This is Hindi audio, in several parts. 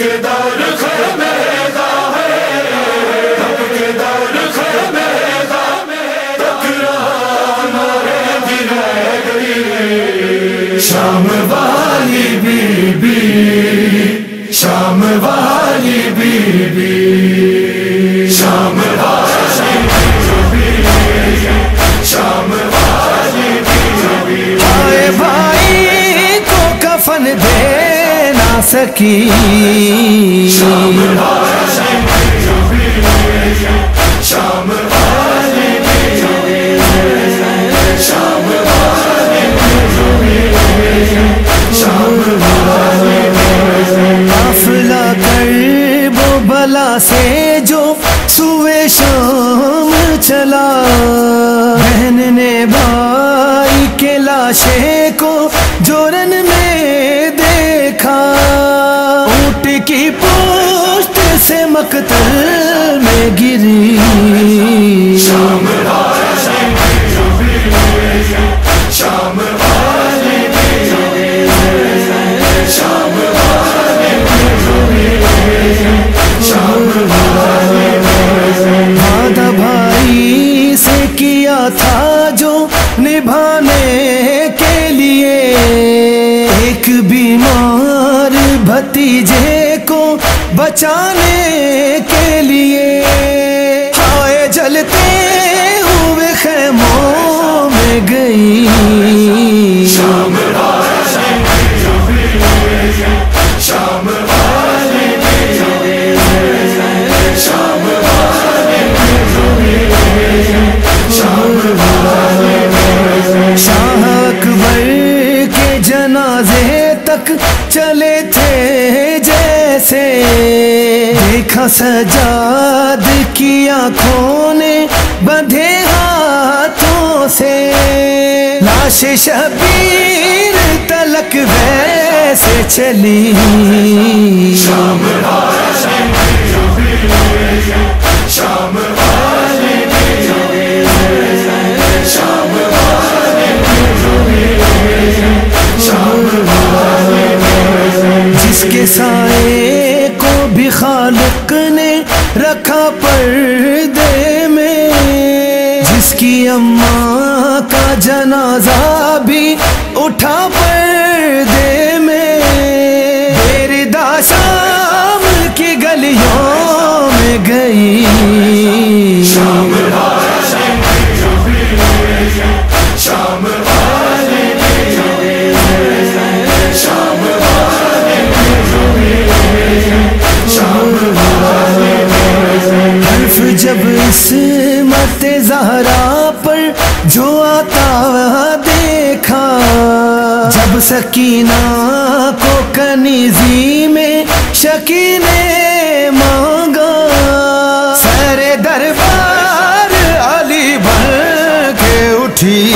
के दर खेमेदा है। रब के दर खेमेदा तकरार रह गई शाम सकी। काफिला कर वो बला से जो सुबह शाम चला। बहन ने भाई के लाशे को जोरन में की पोस्ट से मकतल में गिरी। शाम भाई से किया था जो निभाने के लिए। एक बीमार भतीजे बचाने के लिए हाय जलते हुए खेमों में गई। शाह अकबर के जनाजे तक चले थे जैसे। देखा सजाद की आँखों ने बंधे हाथों से। लाश शबीर तलक वैसे चली। साए को भी खालक ने रखा पर्दे में। जिसकी अम्मा का जनाजा भी उठा पर्दे में। मेरी दाशाम की गलियों में गई। जब इस मत जहरा पर जो आता देखा। जब सकीना को कनीजी में शकीने मांगा। सरे दरबार अली भर के उठी।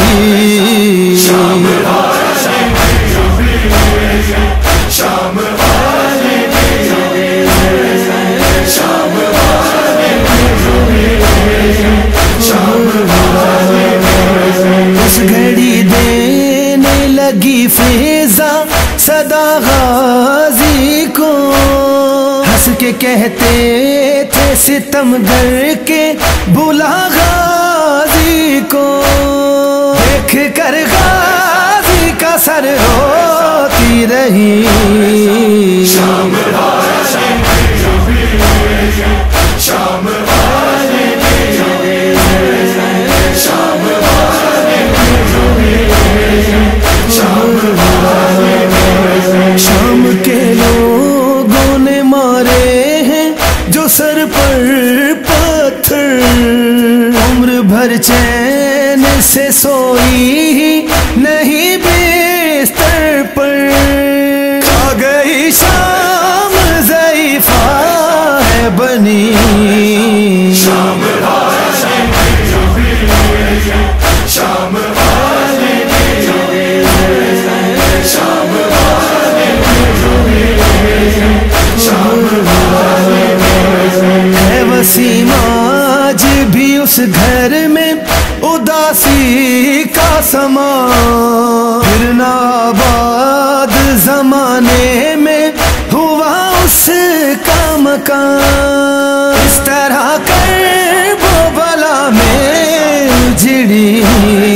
सदा गाजी को हंस के कहते थे सितम डर के बुला गाजी को देख कर गाजी का सर होती रही। शाम भर चैन से सोई नहीं बिस्तर पर। आ गई शाम। उस घर में उदासी का समा। जमाने में हुआ उसका मकान। इस तरह के वो बला में जिड़ी।